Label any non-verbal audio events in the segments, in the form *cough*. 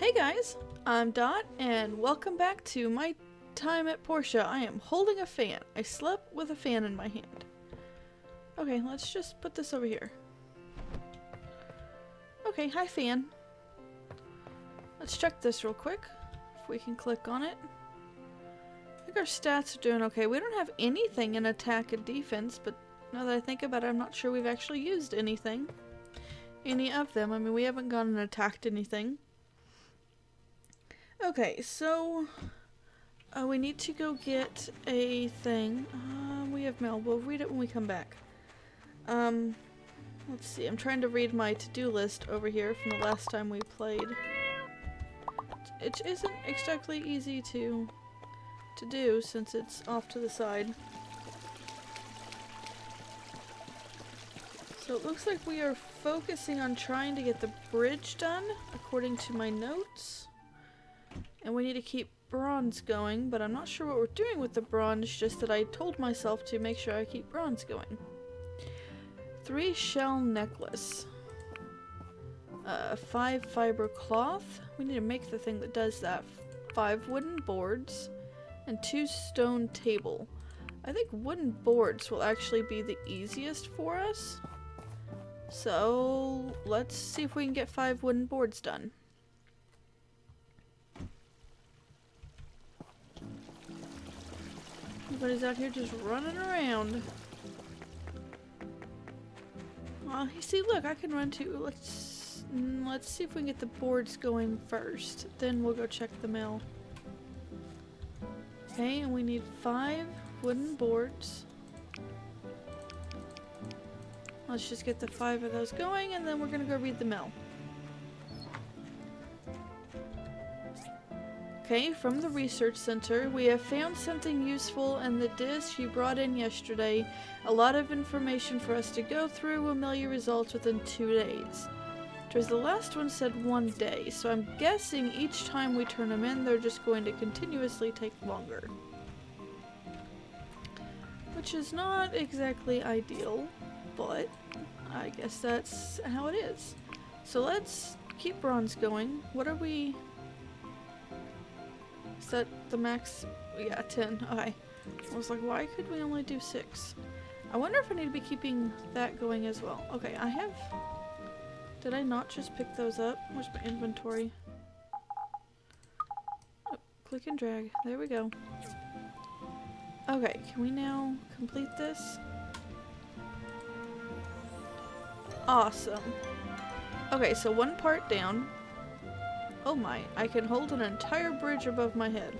Hey guys, I'm Dot, and welcome back to my time at Portia. I am holding a fan. I slept with a fan in my hand. Okay, let's just put this over here. Okay, hi fan. Let's check this real quick, if we can click on it. I think our stats are doing okay. We don't have anything in attack and defense, but now that I think about it, I'm not sure we've actually used anything. Any of them. I mean, we haven't gone and attacked anything. Okay, so uh, we need to go get a thing. Uh, we have mail. We'll read it when we come back. Um, let's see. I'm trying to read my to-do list over here from the last time we played. It isn't exactly easy to to do since it's off to the side. So it looks like we are focusing on trying to get the bridge done, according to my notes. And we need to keep bronze going, but I'm not sure what we're doing with the bronze, just that I told myself to make sure I keep bronze going. Three shell necklace. Uh, five fiber cloth. We need to make the thing that does that. Five wooden boards. And two stone table. I think wooden boards will actually be the easiest for us. So let's see if we can get five wooden boards done. Everybody's out here just running around. Well, you see, look, I can run too. Let's mm, let's see if we can get the boards going first. Then we'll go check the mail. Okay, and we need five wooden boards. Let's just get the five of those going, and then we're gonna go read the mail. Okay, from the research center, we have found something useful in the disk you brought in yesterday. A lot of information for us to go through We'll mail you results within two days. Because the last one said one day, so I'm guessing each time we turn them in, they're just going to continuously take longer. Which is not exactly ideal, but I guess that's how it is. So let's keep bronze going. What are we... Is that the max? Yeah, 10. Okay. I was like, why could we only do 6? I wonder if I need to be keeping that going as well. Okay, I have... Did I not just pick those up? Where's my inventory? Oh, click and drag. There we go. Okay, can we now complete this? Awesome. Okay, so one part down. Oh my, I can hold an entire bridge above my head.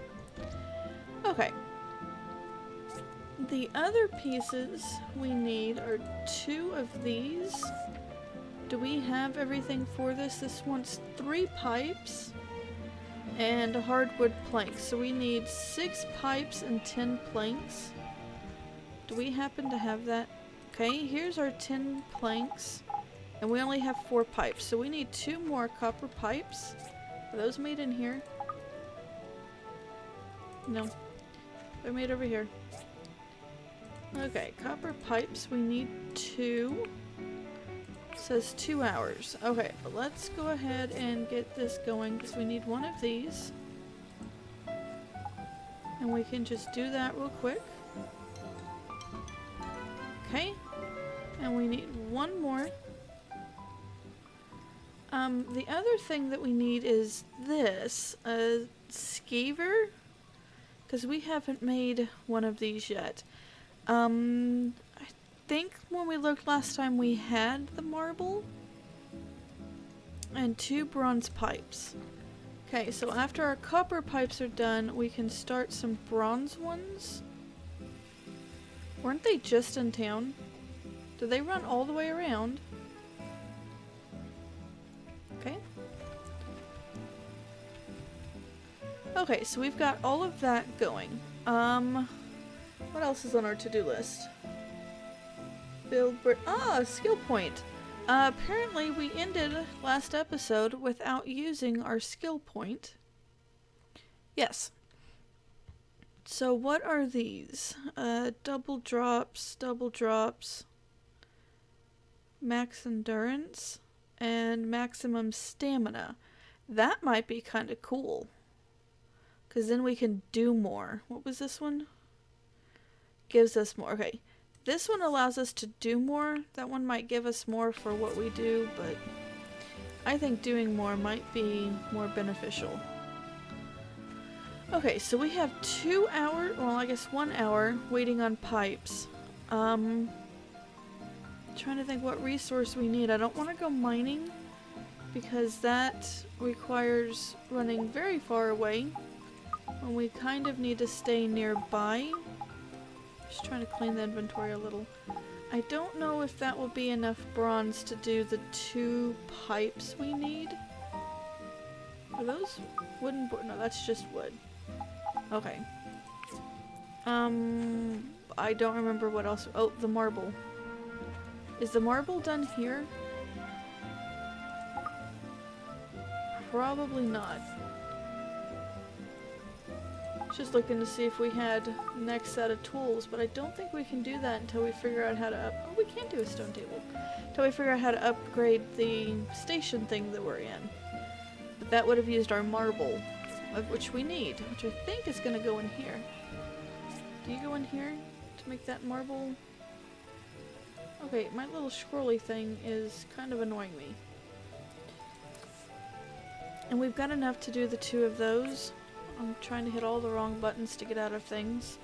Okay. The other pieces we need are two of these. Do we have everything for this? This wants three pipes and a hardwood plank. So we need six pipes and ten planks. Do we happen to have that? Okay, here's our ten planks. And we only have four pipes. So we need two more copper pipes. Are those made in here? No. They're made over here. Okay, copper pipes. We need two. It says two hours. Okay, let's go ahead and get this going because we need one of these. And we can just do that real quick. Okay. And we need one more. Um, the other thing that we need is this, a skiver, because we haven't made one of these yet. Um, I think when we looked last time we had the marble and two bronze pipes. Okay, so after our copper pipes are done, we can start some bronze ones. Weren't they just in town? Did they run all the way around? Okay, so we've got all of that going. Um, what else is on our to-do list? Build Ah, skill point. Uh, apparently we ended last episode without using our skill point. Yes. So what are these? Uh, double drops, double drops, max endurance and maximum stamina. That might be kind of cool. Because then we can do more. What was this one? Gives us more. Okay. This one allows us to do more. That one might give us more for what we do, but I think doing more might be more beneficial. Okay, so we have two hours, well I guess one hour, waiting on pipes. Um, trying to think what resource we need. I don't want to go mining because that requires running very far away when we kind of need to stay nearby. Just trying to clean the inventory a little. I don't know if that will be enough bronze to do the two pipes we need. Are those wooden board? No, that's just wood. Okay. Um, I don't remember what else. Oh, the marble. Is the marble done here? Probably not. Just looking to see if we had next set of tools, but I don't think we can do that until we figure out how to up- Oh, we can do a stone table. Until we figure out how to upgrade the station thing that we're in. But that would have used our marble, of which we need, which I think is going to go in here. Do you go in here to make that marble? Okay, my little scrolly thing is kind of annoying me. And we've got enough to do the two of those. I'm trying to hit all the wrong buttons to get out of things.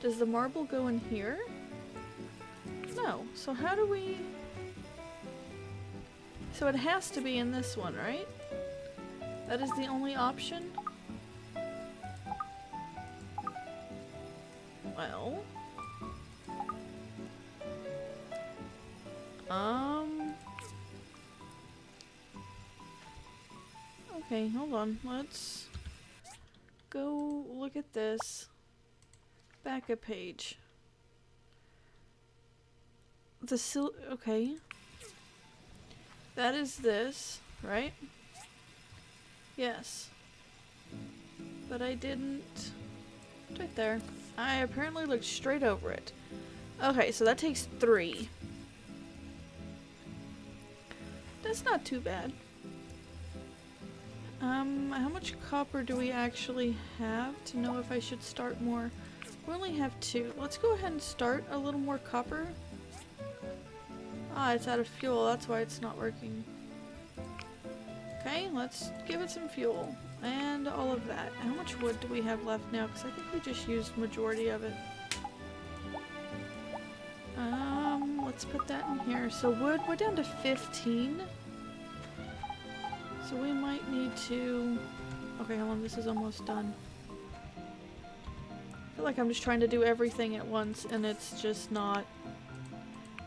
Does the marble go in here? No. So how do we... So it has to be in this one, right? That is the only option? Well... Um... Okay, hold on. Let's go look at this. Back a page. The sil- okay. That is this, right? Yes. But I didn't... Right there. I apparently looked straight over it. Okay, so that takes three. That's not too bad. Um, how much copper do we actually have to know if I should start more? We only have two. Let's go ahead and start a little more copper. Ah, it's out of fuel. That's why it's not working. Okay, let's give it some fuel. And all of that. How much wood do we have left now? Because I think we just used majority of it. Um, let's put that in here. So wood, we're down to 15. So we might need to... Okay, hold on, this is almost done. I feel like I'm just trying to do everything at once and it's just not...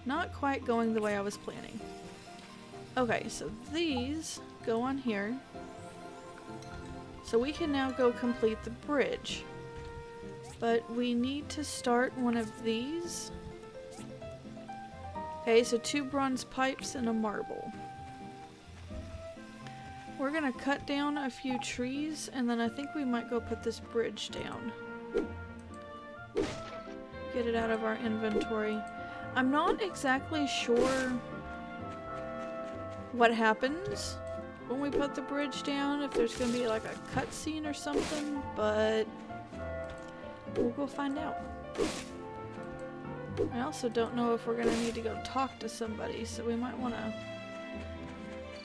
Not quite going the way I was planning. Okay, so these go on here. So we can now go complete the bridge. But we need to start one of these. Okay, so two bronze pipes and a marble. We're gonna cut down a few trees and then I think we might go put this bridge down. Get it out of our inventory. I'm not exactly sure what happens when we put the bridge down, if there's gonna be like a cutscene or something, but we'll go find out. I also don't know if we're gonna need to go talk to somebody, so we might wanna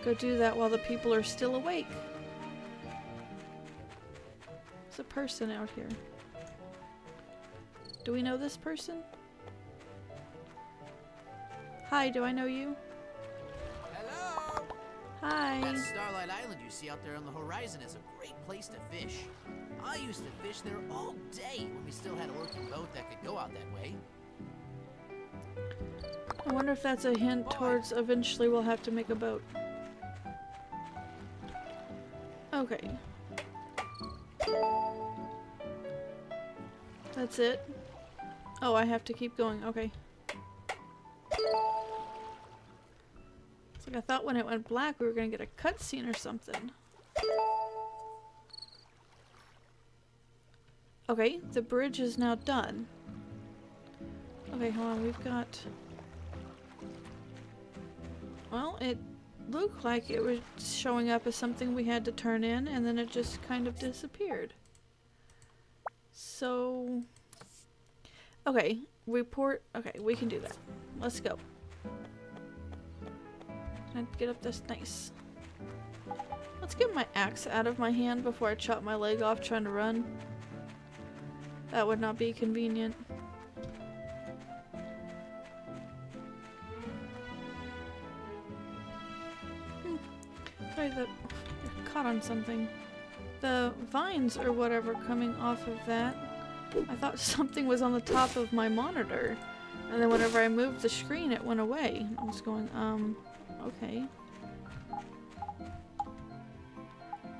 Go do that while the people are still awake. There's a person out here. Do we know this person? Hi, do I know you? Hello! Hi. That Starlight Island you see out there on the horizon is a great place to fish. I used to fish there all day when we still had a working boat that could go out that way. I wonder if that's a hint towards eventually we'll have to make a boat. Okay. That's it? Oh, I have to keep going. Okay. It's like I thought when it went black we were gonna get a cutscene or something. Okay, the bridge is now done. Okay, hold on, we've got... Well, it look like it was showing up as something we had to turn in, and then it just kind of disappeared. So, okay, report. Okay, we can do that. Let's go. Can I get up this? Nice. Let's get my axe out of my hand before I chop my leg off trying to run. That would not be convenient. Sorry, the you're caught on something. The vines or whatever coming off of that. I thought *laughs* something was on the top of my monitor. And then whenever I moved the screen, it went away. I was going, um, okay.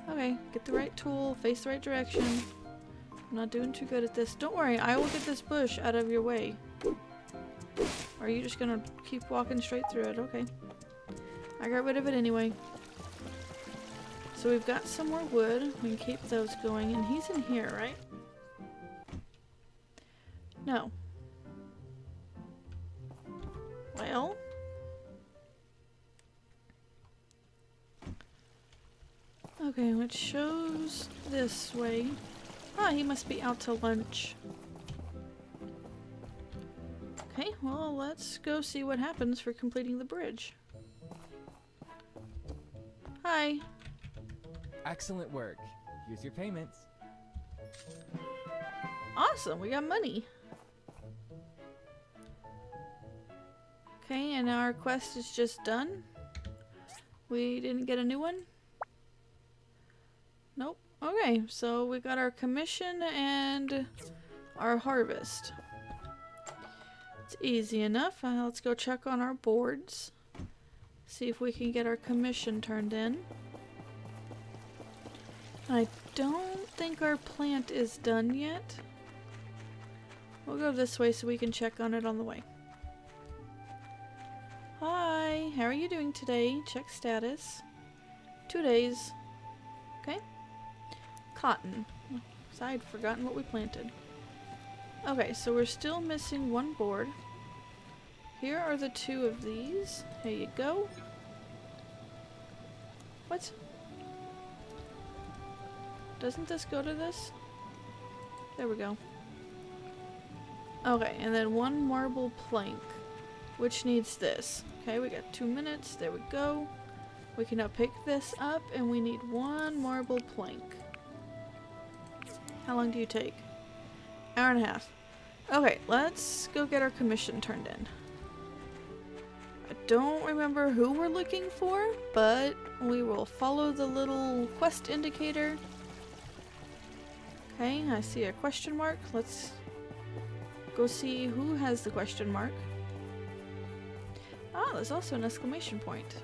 Okay, get the right tool, face the right direction. I'm not doing too good at this. Don't worry, I will get this bush out of your way. Or are you just gonna keep walking straight through it? Okay. I got rid of it anyway. So we've got some more wood. We can keep those going. And he's in here, right? No. Well. Okay, which shows this way. Ah, he must be out to lunch. Okay, well, let's go see what happens for completing the bridge. Hi. Excellent work. Here's your payments. Awesome, we got money. Okay, and our quest is just done. We didn't get a new one? Nope. Okay, so we got our commission and our harvest. It's easy enough. Uh, let's go check on our boards. See if we can get our commission turned in. I don't think our plant is done yet. We'll go this way so we can check on it on the way. Hi, how are you doing today? Check status. Two days. Okay. Cotton. So I'd forgotten what we planted. Okay, so we're still missing one board. Here are the two of these. Here you go. What? Doesn't this go to this? There we go. Okay, and then one marble plank, which needs this. Okay, we got two minutes. There we go. We can now pick this up, and we need one marble plank. How long do you take? Hour and a half. Okay, let's go get our commission turned in. I don't remember who we're looking for, but we will follow the little quest indicator. Okay, I see a question mark. Let's go see who has the question mark. Ah, there's also an exclamation point.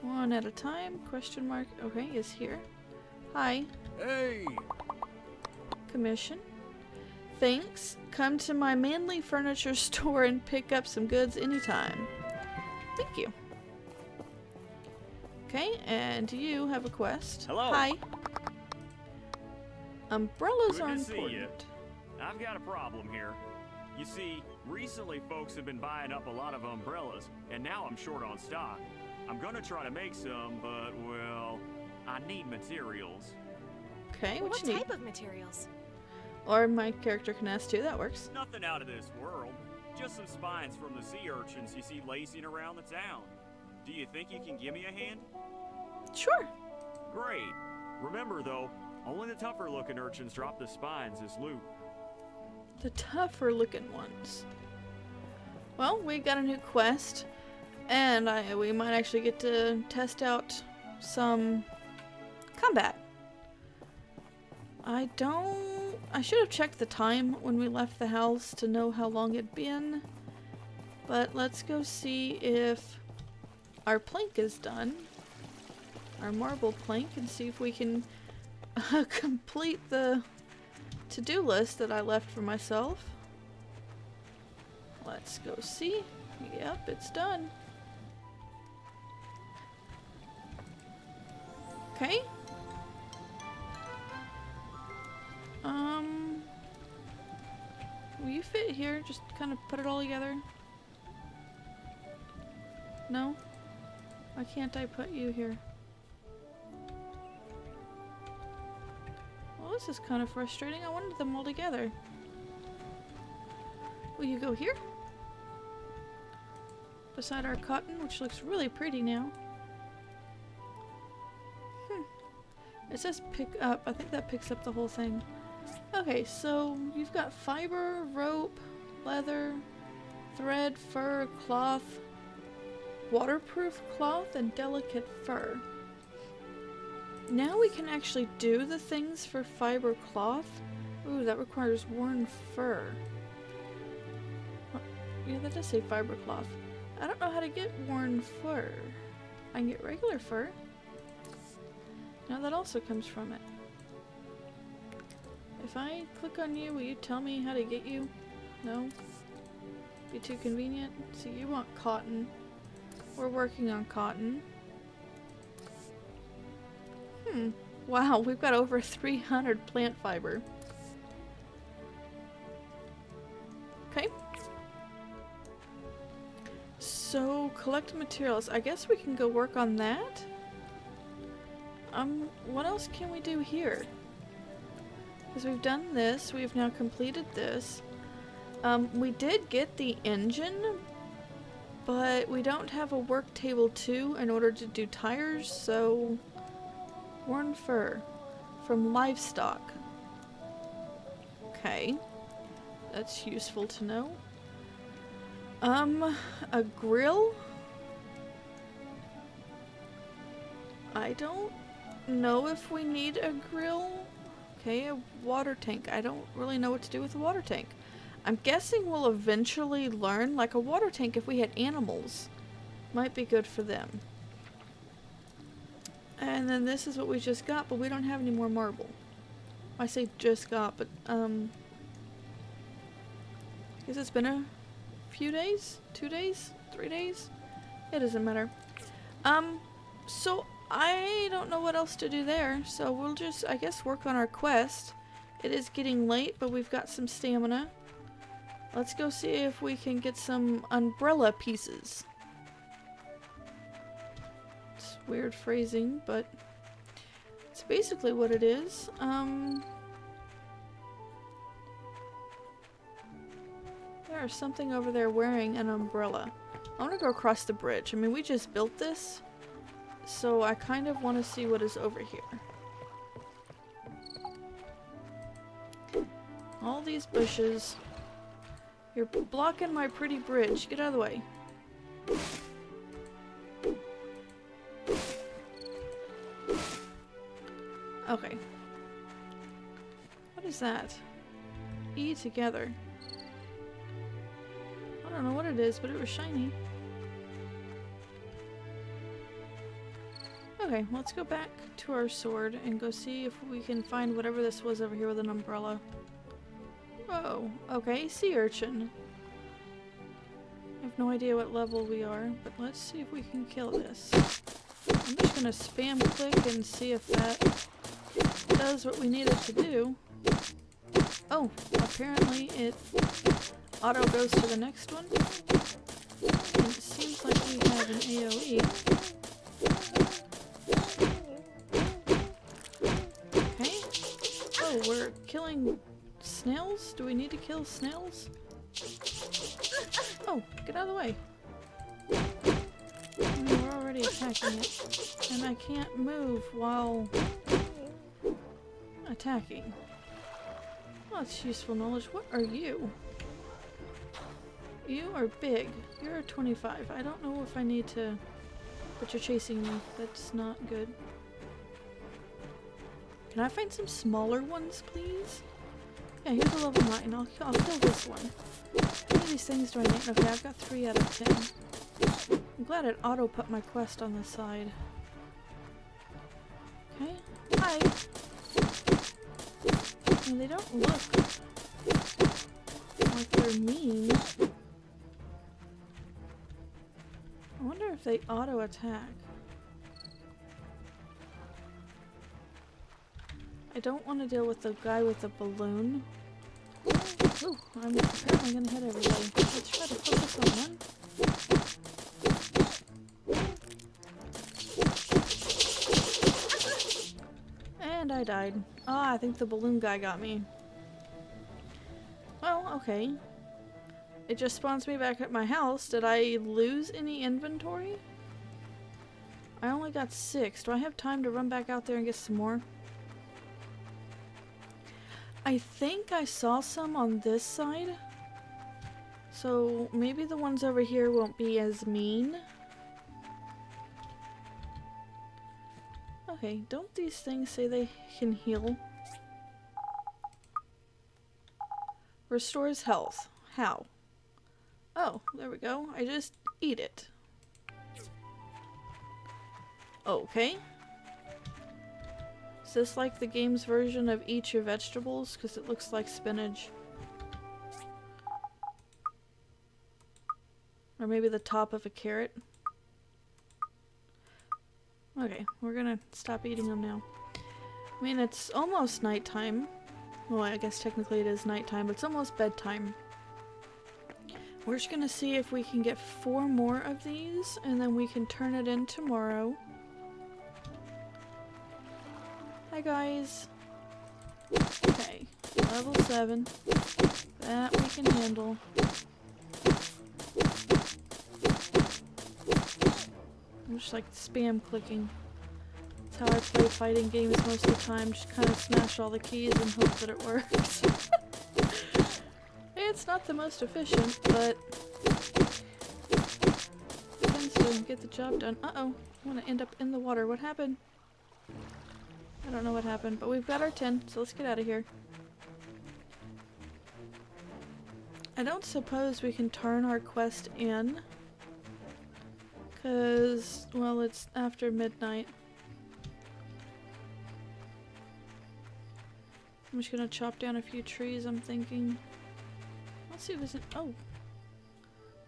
One at a time. Question mark. Okay, is here. Hi. Hey! Commission. Thanks. Come to my Manly Furniture *laughs* store and pick up some goods anytime. Thank you. Okay, and you have a quest. Hello. Hi. Umbrellas Good are to see ya. important. I've got a problem here. You see, recently folks have been buying up a lot of umbrellas, and now I'm short on stock. I'm gonna try to make some, but, well, I need materials. Okay, what, What you need? type of materials? Or my character can ask too, that works. Nothing out of this world. Just some spines from the sea urchins you see lazing around the town. Do you think you can give me a hand? Sure. Great. Remember, though, only the tougher looking urchins drop the spines as loot. The tougher looking ones. Well, we got a new quest, and I, we might actually get to test out some combat. I don't. I should have checked the time when we left the house to know how long it'd been. But let's go see if our plank is done. Our marble plank, and see if we can uh, *laughs* complete the to-do list that I left for myself. Let's go see. Yep, it's done. Okay. Um, will you fit here? Just kind of put it all together. No? Why can't I put you here? This is kind of frustrating. I wanted them all together. Will you go here? Beside our cotton, which looks really pretty now. Hmm. It says pick up. I think that picks up the whole thing. Okay, so you've got fiber, rope, leather, thread, fur, cloth, waterproof cloth, and delicate fur. Now we can actually do the things for fiber cloth. Ooh, that requires worn fur. Yeah, that does say fiber cloth. I don't know how to get worn fur. I can get regular fur. Now that also comes from it. If I click on you, will you tell me how to get you? No? Be too convenient? See, you want cotton. We're working on cotton. Hmm. Wow, we've got over 300 plant fiber. Okay. So, collect materials. I guess we can go work on that. Um, what else can we do here? Because we've done this, we've now completed this. Um, we did get the engine, but we don't have a work table 2 in order to do tires, so... Worn fur from livestock. Okay. That's useful to know. Um, a grill? I don't know if we need a grill. Okay, a water tank. I don't really know what to do with a water tank. I'm guessing we'll eventually learn, like a water tank if we had animals. Might be good for them. And then this is what we just got, but we don't have any more marble. I say just got, but, um... I Guess it's been a few days? Two days? Three days? It doesn't matter. Um, so I don't know what else to do there, so we'll just, I guess, work on our quest. It is getting late, but we've got some stamina. Let's go see if we can get some umbrella pieces. Weird phrasing, but it's basically what it is. Um, there's something over there wearing an umbrella. I want to go across the bridge. I mean, we just built this, so I kind of want to see what is over here. All these bushes. You're blocking my pretty bridge. Get out of the way. Is that? E together. I don't know what it is, but it was shiny. Okay, let's go back to our sword and go see if we can find whatever this was over here with an umbrella. Whoa, okay, sea urchin. I have no idea what level we are, but let's see if we can kill this. I'm just gonna spam click and see if that does what we need it to do. Oh, apparently it auto goes to the next one. And it seems like we have an AoE. Okay. Oh, we're killing snails? Do we need to kill snails? Oh, get out of the way. Mean, we're already attacking it. And I can't move while attacking. That's useful knowledge. What are you? You are big. You're 25. I don't know if I need to... But you're chasing me. That's not good. Can I find some smaller ones, please? Yeah, here's a level 9. I'll, I'll kill this one. How many of these things do I need? Okay, I've got 3 out of 10. I'm glad it auto-put my quest on the side. Okay. Hi! And they don't look like they're mean. I wonder if they auto-attack. I don't want to deal with the guy with the balloon. Ooh, I'm apparently gonna hit everybody. Let's try to focus on one. Died. Ah, I think the balloon guy got me. Well, okay. It just spawns me back at my house. Did I lose any inventory? I only got six. Do I have time to run back out there and get some more? I think I saw some on this side. So maybe the ones over here won't be as mean. Okay, don't these things say they can heal? Restores health. How? Oh, there we go. I just eat it. Okay. Is this like the game's version of eat your vegetables? Because it looks like spinach. Or maybe the top of a carrot. Okay, we're gonna stop eating them now. I mean, it's almost nighttime. Well, I guess technically it is nighttime, but it's almost bedtime. We're just gonna see if we can get four more of these, and then we can turn it in tomorrow. Hi guys. Okay, level 7. That we can handle. I'm just like spam clicking. That's how I play fighting games most of the time. Just kind of smash all the keys and hope that it works. *laughs* it's not the most efficient, but tends to get the job done. Uh-oh. I want to end up in the water. What happened? I don't know what happened, but we've got our 10, so let's get out of here. I don't suppose we can turn our quest in. Because, well, it's after midnight. I'm just gonna chop down a few trees, I'm thinking. Let's see if there's an- oh!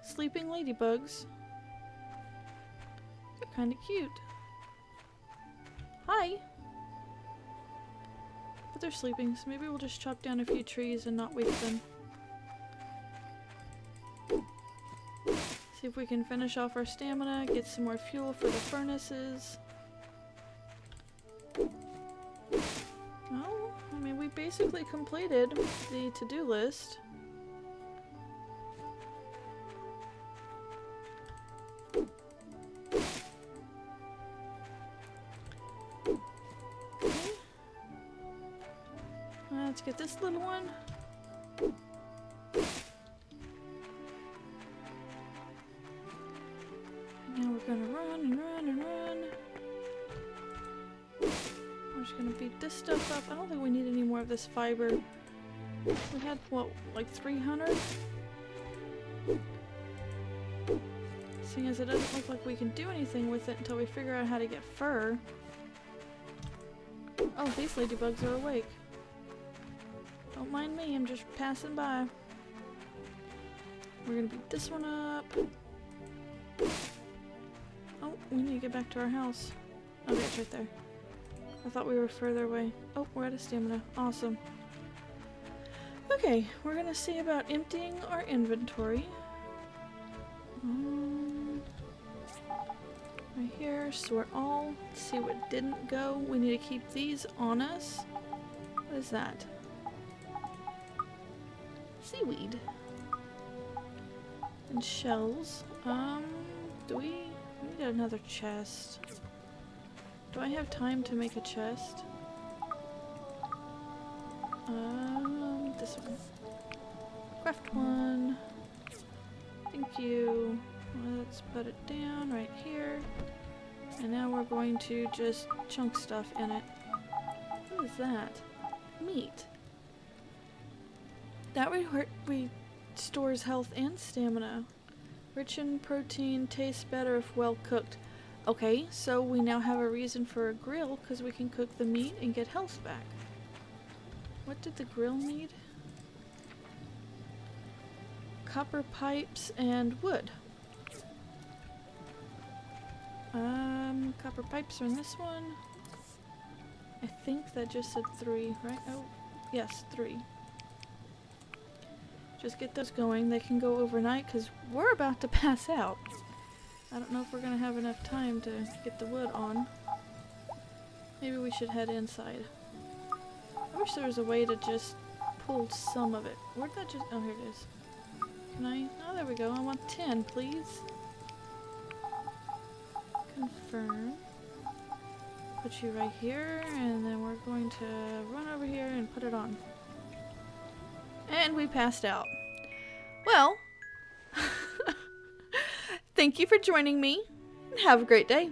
Sleeping ladybugs. They're kinda cute. Hi! But they're sleeping, so maybe we'll just chop down a few trees and not wake them. If we can finish off our stamina, get some more fuel for the furnaces. Oh, I mean, we basically completed the to-do list. Okay. Let's get this little one. This fiber. We had, what, like 300? Seeing as it doesn't look like we can do anything with it until we figure out how to get fur. Oh, these ladybugs are awake. Don't mind me, I'm just passing by. We're gonna beat this one up. Oh, we need to get back to our house. Oh, it's right there. I thought we were further away. Oh, we're out of stamina. Awesome. Okay, we're gonna see about emptying our inventory. Um, right here, sort all. See what didn't go. We need to keep these on us. What is that? Seaweed. And shells. Um, do we? We need another chest. Do I have time to make a chest? Um, this one. Craft one. Thank you. Let's put it down right here. And now we're going to just chunk stuff in it. What is that? Meat. That way we stores health and stamina. Rich in protein, tastes better if well cooked. Okay, so we now have a reason for a grill because we can cook the meat and get health back. What did the grill need? Copper pipes and wood. Um, copper pipes are in this one. I think that just said three, right? Oh, yes, three. Just get those going. They can go overnight because we're about to *laughs* pass out. I don't know if we're going to have enough time to get the wood on. Maybe we should head inside. I wish there was a way to just pull some of it. Where'd that just... Oh, here it is. Can I... Oh, there we go. I want 10, please. Confirm. Put you right here, and then we're going to run over here and put it on. And we passed out. Thank you for joining me. and Have a great day.